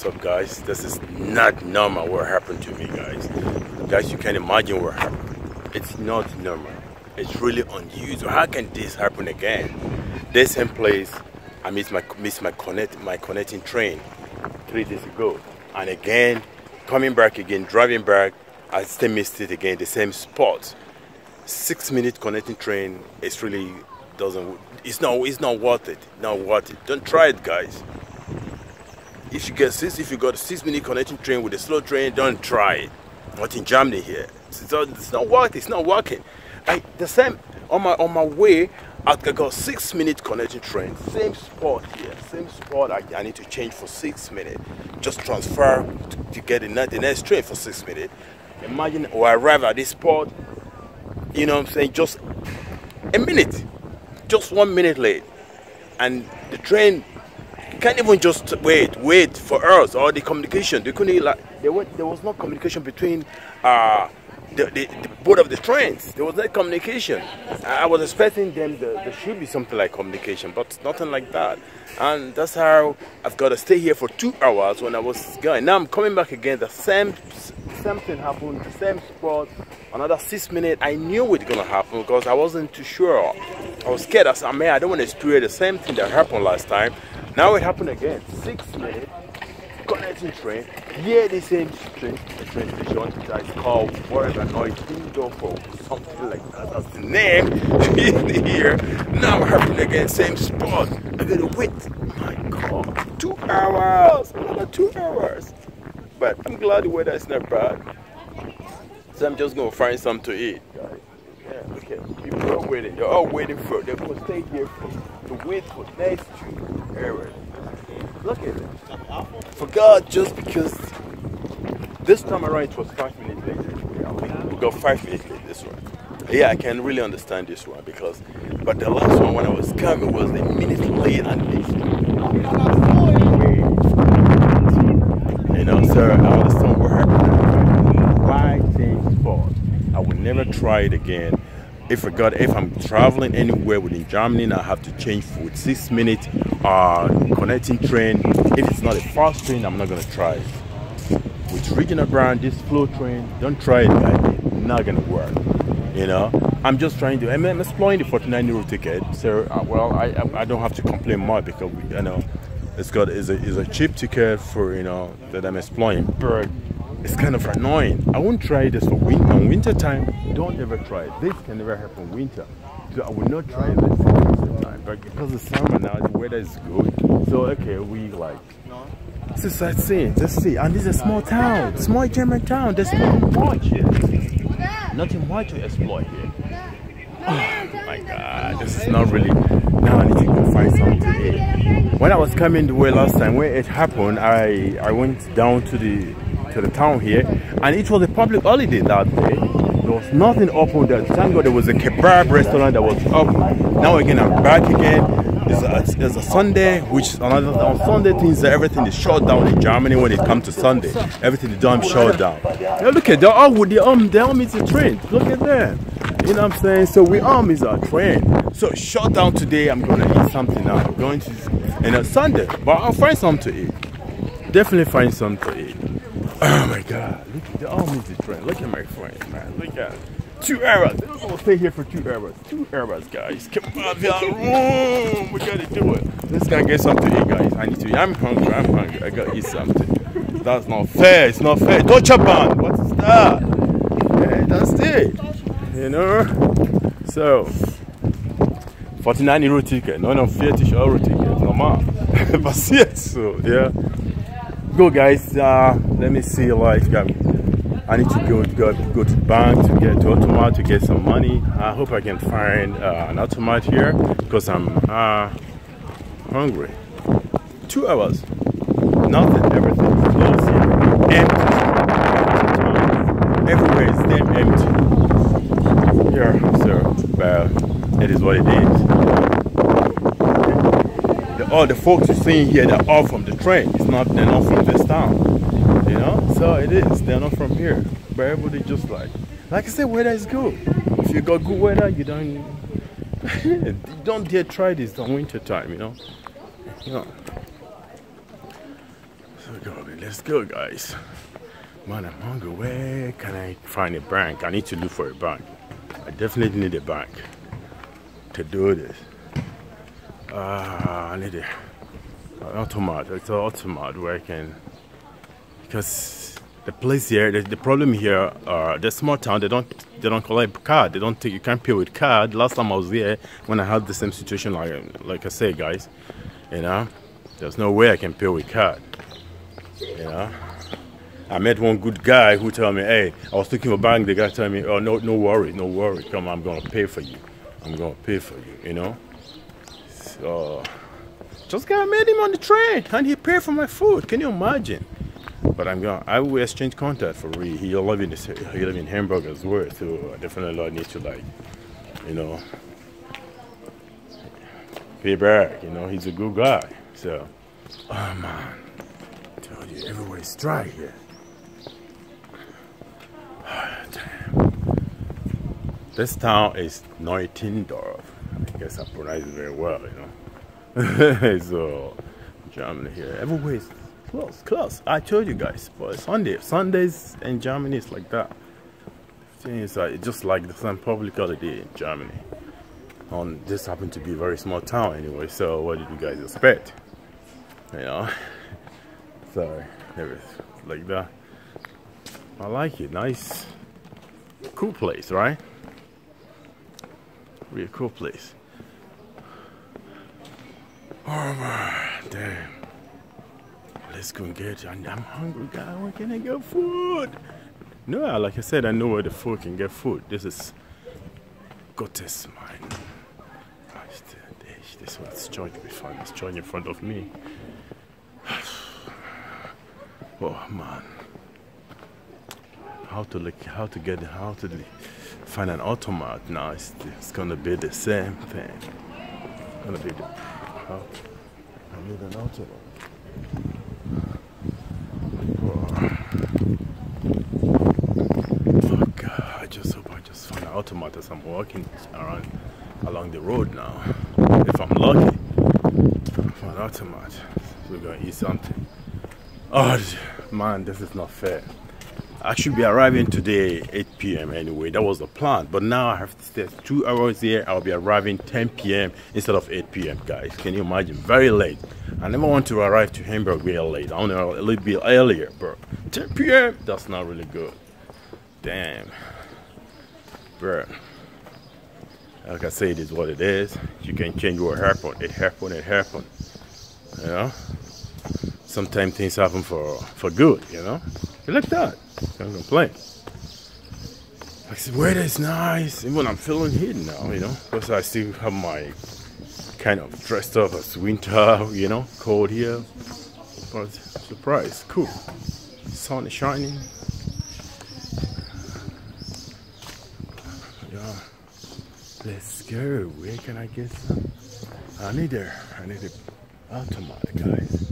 What's up guys? This is not normal what happened to me guys. Guys you can imagine what happened. It's not normal. It's really unusual. How can this happen again? The same place I missed my missed my connect my connecting train three days ago. And again coming back again, driving back, I still missed it again, the same spot. Six minute connecting train, it's really doesn't it's not it's not worth it. Not worth it. Don't try it guys if you get six, if you got a six minute connecting train with a slow train, don't try it. Not in Germany here. It's not, it's not working. It's not working. I, the same on my on my way. I got six minute connecting train, same spot here, same spot. I, I need to change for six minutes. Just transfer to, to get the, the next train for six minutes. Imagine or I arrive at this spot. You know what I'm saying? Just a minute, just one minute late, and the train can't even just wait, wait for us or the communication. They couldn't like there was there was no communication between uh, the, the, the, of the trains. There was no communication. I was expecting them there, there should be something like communication, but nothing like that. And that's how I've got to stay here for two hours when I was going. Now I'm coming back again. The same same thing happened, the same spot. Another six minutes. I knew it was gonna happen because I wasn't too sure. I was scared. As I said, man, I don't want to experience the same thing that happened last time. Now it happened again. Six minutes. Connecting train. Here the same train, the train station that is called whatever noise or something like that. That's the name in here. Now it happened again, same spot. I gotta wait. My god. Two hours. Another two hours. But I'm glad the weather is not bad. So I'm just gonna find something to eat, guys. Yeah, okay. People are waiting. They're all waiting for. They're gonna stay here for, to wait for next two hours. Look at it. Forgot just because this time around it was five minutes late. We got five minutes late this one. Yeah, I can really understand this one because, but the last one when I was coming was a minute late and this. You know, sir, I understand what happened. Why change sport? I will never try it again if I got if I'm traveling anywhere within Germany and I have to change for six minutes uh, connecting train if it's not a fast train I'm not gonna try it. With Regionalbahn this flow train don't try it guys not gonna work you know? I'm just trying to I'm, exploring the 49 euro ticket. So uh, well I, I, I don't have to complain more because we, you know it's got is a, is a cheap ticket for you know that I'm exploring. But it's kind of annoying. I won't try this for winter. On winter time, don't ever try it. This can never happen winter. So I will not try this in winter time. But because it's summer now, the weather is good. So okay, we like this is sightseeing. Let's see. And this is a small town, small German town. There's nothing much here. Nothing much to explore here. Oh my god, this is not really. Now I need to go find something eat. When I was coming the way last time, when it happened, I I went down to the to the town here and it was a public holiday that day. There was nothing open there. Thank god there was a kebab restaurant that was open. Now again i'm back again. It's a, it's a sunday which another on sunday things everything is shut down in germany when it comes to sunday. Everything is done shut down. Look at they're all with the um they all meet the train. Look at them. You know what i'm saying? So we all miss our train. So shut down today i'm gonna eat something now. I'm going to in a sunday. But i'll find something to eat. Definitely find something to eat Oh my god, look at the all music train. Look at my friend, man. Look at two hours. We're gonna stay here for two hours. Two hours, guys. Come on, y'all. We gotta do it. Let's go get something to eat, guys. I need to eat. I'm hungry. I'm hungry. I gotta eat something. That's not fair. It's not fair. Deutsche Bahn. What is that? Yeah, that's it. You know? So, 49 euro ticket. 49 euro ticket. Normal. Passiert so, yeah go guys. Uh, let me see like um, I need to go go go to bank to get to automat to get some money. I hope I can find uh, an automat here because I'm uh, hungry. Two hours. Nothing everything is closed here empty. Everywhere is empty. Here so well it is what it is all the folks you're seeing here, they're all from the train. It's not, they're not from this town. You know? So it is. They're not from here. But everybody just like, like I said, weather is good. If you got good weather, you don't, you don't dare try this on winter time, you know? You know. So go, let's go, guys. Man, I'm hungry. Where can I find a bank? I need to look for a bank. I definitely need a bank to do this. Uh, I need a, an automat. It's an automat can, because the place here, the, the problem here, uh, the small town, they don't they don't collect card. They don't take. You can't pay with card. Last time I was there, when I had the same situation, like like I say, guys, you know, there's no way I can pay with card. You know. I met one good guy who told me, hey, I was looking for bank. The guy told me, oh, no, no worry, no worry. Come, I'm going to pay for you. I'm going to pay for you, you know? So, just got met him on the train and he paid for my food. Can you imagine? But I'm going I will exchange contact for real. He live in, he live in Hamburg as well. So I definitely need to like, you know, pay back. You know, he's a good guy. So, oh man, I told you, everywhere is dry here. This town is Neutendorf. I pronounced it very well, you know. so, Germany here. Everywhere is close, close. I told you guys, but Sunday, Sundays in Germany is like that. It's just like the same public holiday in Germany. On this happened to be a very small town anyway, so what did you guys expect? You know? So, like that. I like it. Nice, cool place, right? Really cool place. Oh man, damn. Let's go and get. I'm, I'm hungry, guy. Where can I get food? No, like I said, I know where the food can get food. This is Gottes mine. This one's church before this church in front of me. Oh man how to like how to get how to find an automat now it's, it's gonna be the same thing it's gonna be the I need an automat oh. God, I just hope I just find an automat as I'm walking around along the road now. If I'm lucky I'll find an automat. We're gonna eat something. Oh man this is not fair I should be arriving today 8 p.m. anyway. That was the plan. But now I have to stay two hours here. I'll be arriving 10 p.m. instead of 8 p.m. guys. Can you imagine? Very late. I never want to arrive to Hamburg very late. I want to a little bit earlier, but 10 p.m. That's not really good. Damn. Bro. Like I say, it is what it is. You can change what happened. It happened, it happened. You know? Sometimes things happen for, for good, you know? You like that. Can't complain. Like the weather is nice, even when I'm feeling heat now, you know, because I still have my kind of dressed up as winter, you know, cold here. But surprise, cool. Sun is shining. Yeah. Let's go. Where can I get some? I need a, I need a automatic, guys.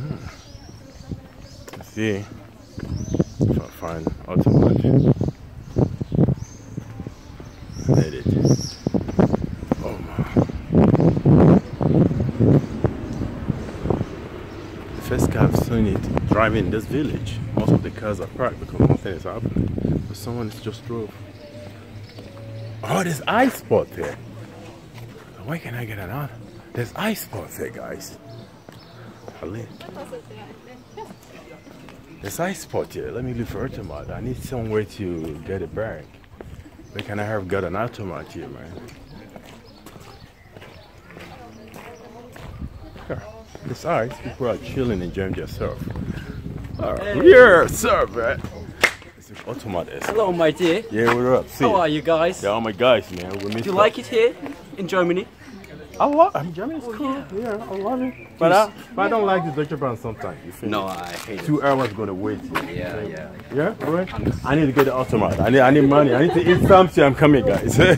Mm. See fine automatic. Made it. Oh man. The first car I've seen it driving in this village. Most of the cars are parked because nothing is happening. But someone just drove. Oh, there's ice spot there. Why can I get an out? There's ice spot there, guys. There's ice spot here. Let me look for automat. I need somewhere to get it back. Where can I have got an automat here, man? Here. Ice, people are chilling enjoying themselves. Alright. Hey. Yeah, sir, man. Automat is. Hello, my dear. Yeah, what up? See How are you guys? Yeah, all my guys, man. We Do you like it here in Germany? I love I mean, Germany's oh, cool. Yeah. yeah, I love it. But I, but I don't like the Deutsche Bahn sometimes. You feel no, I hate Two it. hours gonna wait. Yeah, yeah. Yeah, all right. I need to get the automat. I need, I need money. I need to eat something. I'm coming, guys. yeah,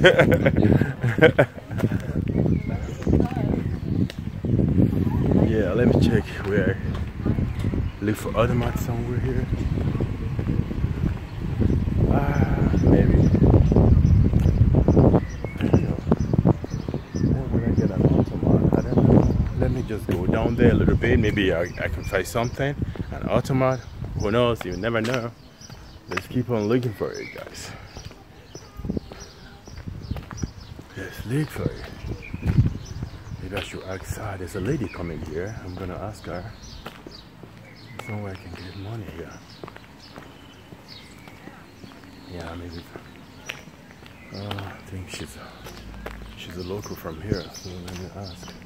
let me check where. Look for automat somewhere here. Ah, maybe. Around there a little bit. Maybe I, I can find something. An automat. Who knows? You never know. Let's keep on looking for it, guys. Let's look for it. Maybe I should ask. Ah, there's a lady coming here. I'm gonna ask her. Somewhere I can get money here. Yeah, maybe. Uh, I think she's she's a local from here. So let me ask.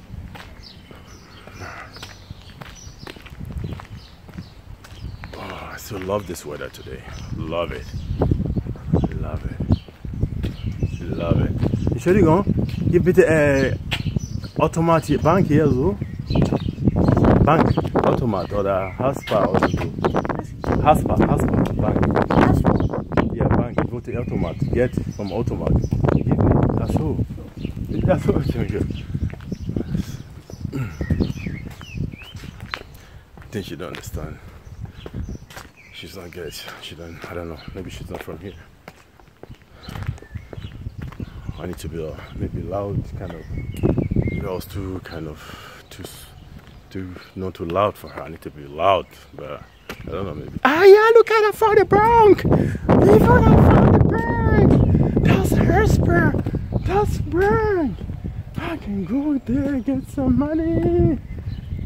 Oh, I still love this weather today. Love it. Love it. Love it. Entschuldigung, gib bitte äh, uh, Automat hier, Bank hier so. Bank, Automat oder Haspa oder so. Haspa, Haspa, Bank. Ja, Bank, ich wollte Automat. Get vom Automat. Ach so. Ach so, Entschuldigung. Think she don't understand. She's not good. She don't. I don't know. Maybe she's not from here. I need to be uh, maybe loud, kind of. Maybe I was too kind of too too not too loud for her. I need to be loud, but I don't know. Maybe. Ah yeah, look at I found the bank. Look at I found the bank. That's Haspa. That's bank. I can go there get some money.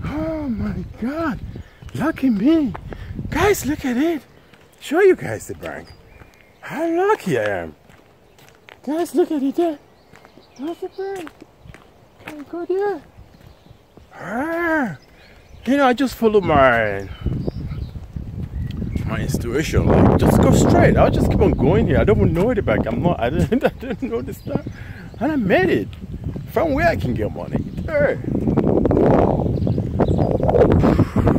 Oh my god. Lucky me. Guys, look at it. Show you guys the bank. How lucky I am. Guys, look at it there. Look at that. Can I go there? Ah. You know, I just follow my my intuition. Like, just go straight. I'll just keep on going here. I don't know the back. I'm not. I didn't. I didn't know the stuff, and I made it. From where I can get money. There.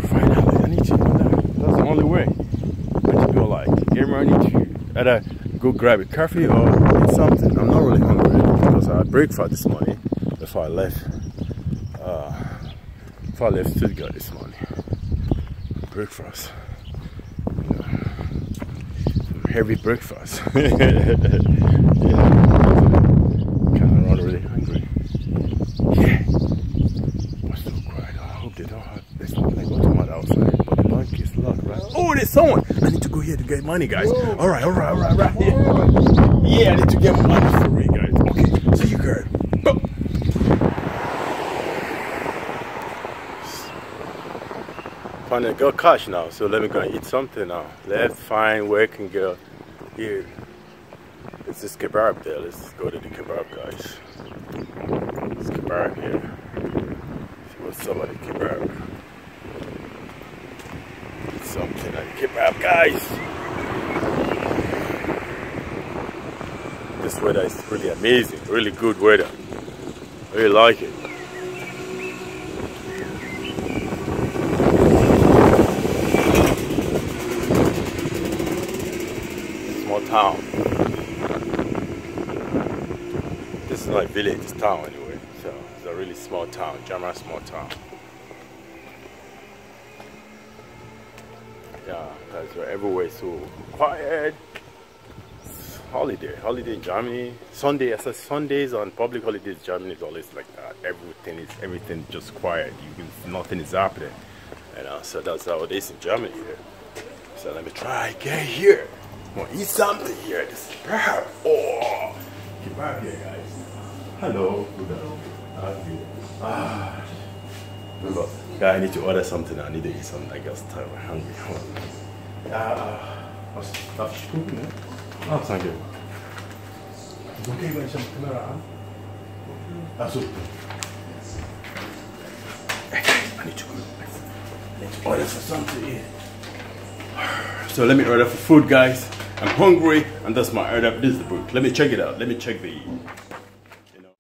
Finally, I need to. That's the only way. I need to go like get money to either go grab a coffee or eat something. I'm not really hungry because I had breakfast this morning before I left. Uh, before I left Stuttgart this morning. Breakfast. You some heavy breakfast. yeah. Kind of not really hungry. Yeah. What's so quiet? I hope they don't have. There's not like automat outside, but the bank is locked, right? Oh, there's someone. I need to go here to get money, guys. All right, all right, all right, all right. Yeah, all right. yeah I need to get money for real, guys. Okay, see you, girl. Go. Finally got cash now, so let me go and eat something now. Let's find where I can go. Here. It's this kebab there. Let's go to the kebab, guys. It's kebab here. See what's up at the kebab. Eat guys. This weather is really amazing. Really good weather. I really like it. Small town. This is not a village, it's town anyway. So it's a really small town, German small town. We're everywhere so quiet. It's holiday, holiday in Germany. Sunday, I said Sundays on public holidays, Germany is always like that. Everything is everything just quiet. You can, nothing is happening. You know, so that's how it is in Germany here. So let me try get here. Want to eat something here? This is kebab. Oh, kebab here, guys. Hello. Are you? Ah. Remember, guy, I need to order something. I need to eat something. I guess time I'm hungry. Hold on. Ah, was darf ich gucken, ne? Ah, thank you. Ist okay, wenn ich die Kamera an? Ach so. I need to go. I need to order for something to eat. So let me order for food, guys. I'm hungry, and that's my order. This is the book. Let me check it out. Let me check the. You know.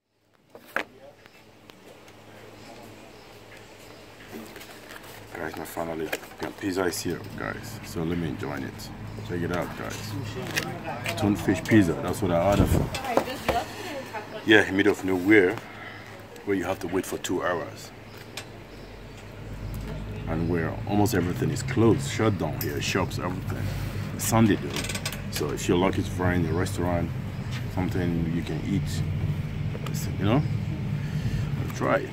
Guys, my finally got pizza is here, guys. So let me enjoy it. Check it out, guys. Tunfish pizza. That's what I ordered for. Yeah, in middle of nowhere, where you have to wait for two hours and where almost everything is closed, shut down here, shops, everything. Sunday though. So if you're lucky to find a restaurant, something you can eat, you know, try it.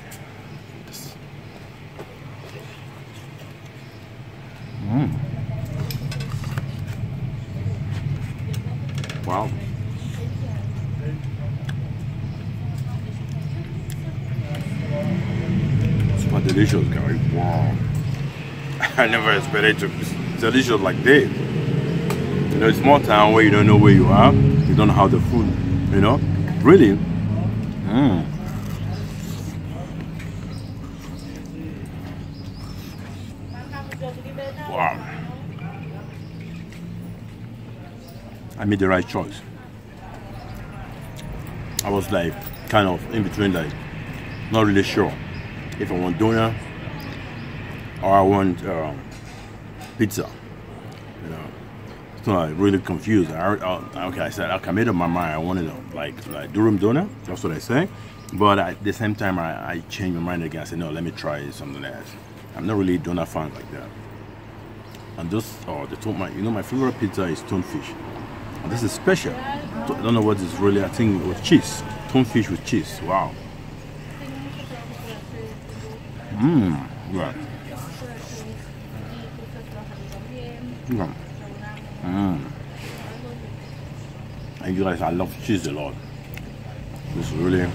Just Wow. Super delicious, guys. Wow. I never expected to be delicious like this. You know, it's small town where you don't know where you are. You don't know how the food, you know. Really. Mmm. Made the right choice. I was like kind of in between like not really sure if I want doner or I want um, pizza. You know, so I really confused. I, I, okay, I said, okay, I made up my mind. I wanted to like like durum doner. That's what I say. But at the same time, I, I changed my mind again. I said, no, let me try something else. I'm not really a doner fan like that. And this, oh, the my, you know, my favorite pizza is fish. This is special. I don't know what is really. I think with cheese, fish with cheese. Wow. Mmm. Yeah. Mmm. And you guys, I love cheese a lot. It's really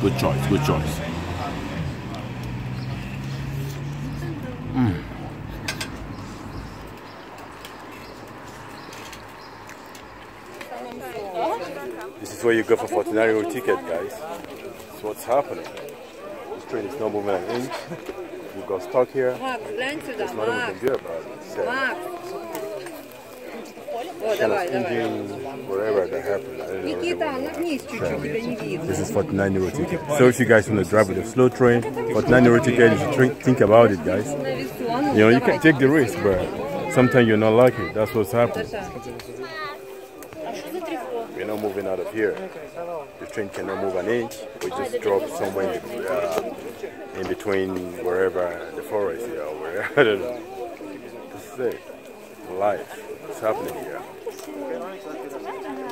good choice. Good choice. where you go for 49 euro ticket, guys. That's what's happening. This train is not moving an inch. We got stuck here. There's nothing we can do about it. So, uh, kind of engine, whatever that happened. Really this is 49 euro ticket. So if you guys want to drive with a slow train, 49 euro ticket, you should think about it, guys. You know, you can take the risk, but sometimes you're not lucky. That's what's happening. We're not moving out of here. The train cannot move an inch. We just drop somewhere in, uh, in between wherever the forest here or where I don't know. This is it. Life. It's happening here.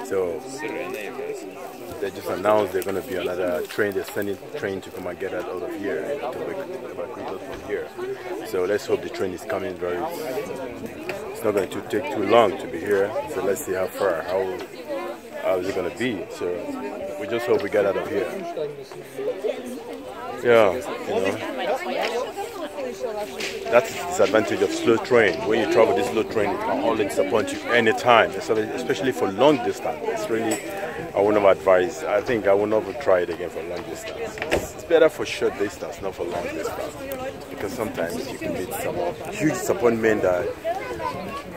So they just announced they're going to be another train. They're sending train to come and get us out of here and to evac- evacuate from here. So let's hope the train is coming very. It's not going to take too long to be here. So let's see how far. How how is it going to be? So we just hope we get out of here. Yeah, you know. That's the disadvantage of slow train. When you travel this slow train, it can only disappoint you anytime, especially for long distance. It's really, I would never advise. I think I will never try it again for long distance. It's better for short distance, not for long distance. Because sometimes you can meet some huge disappointment that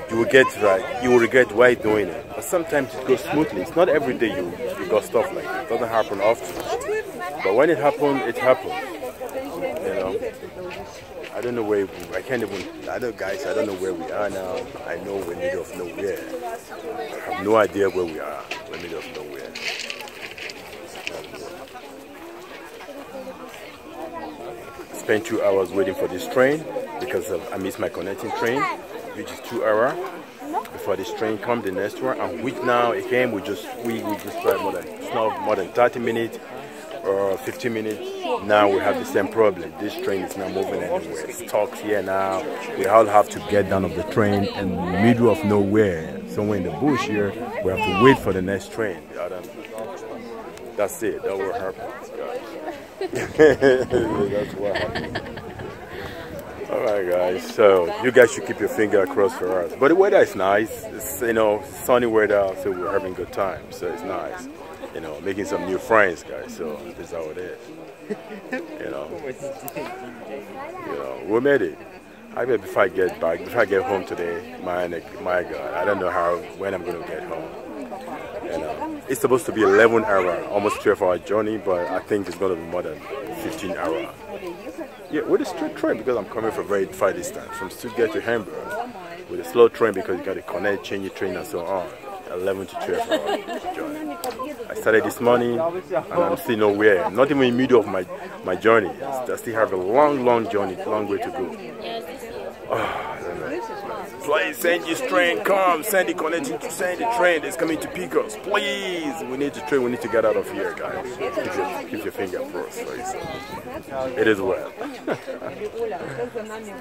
you will get right, you will regret why doing it. But sometimes it goes smoothly. It's not every day you, you got stuff like that. It doesn't happen often. But when it happens, it happens. You know. I don't know where we, I can't even. I don't, guys. I don't know where we are now. I know we're middle of nowhere. I have no idea where we are. We're middle of nowhere. Spent two hours waiting for this train because of, I missed my connecting train, which is two hours before this train come the next one. And which now came, we just we we just tried more than it's not more than 30 minutes or 15 minutes. Now we have the same problem. This train is not moving anywhere. It's stuck here now. We all have to get down of the train in the middle of nowhere, somewhere in the bush here. We have to wait for the next train. That's it. That will happen. That's what happens. All right, guys. So you guys should keep your finger crossed for us. But the weather is nice. It's you know sunny weather, so we're having a good time. So it's nice. You know, making some new friends, guys. So this is how it is. You know, you know, we made it. I bet before I get back, before I get home today, my my God, I don't know how when I'm going to get home. You know, it's supposed to be 11 hour, almost 12 hour journey, but I think it's going to be more than 15 hour. Yeah, with a straight train because I'm coming from very far distance, from Stuttgart to Hamburg. With a slow train because you got to connect, change your train and so on. 11 to 12 hour journey. I started this morning and I'm still nowhere. I'm not even in the middle of my, my journey. I still have a long, long journey, long way to go. Oh, I don't know. Please send your train, come, send the connecting, send the train that's coming to pick us. Please, we need to train, we need to get out of here, guys. Keep your, keep your finger crossed. It is well.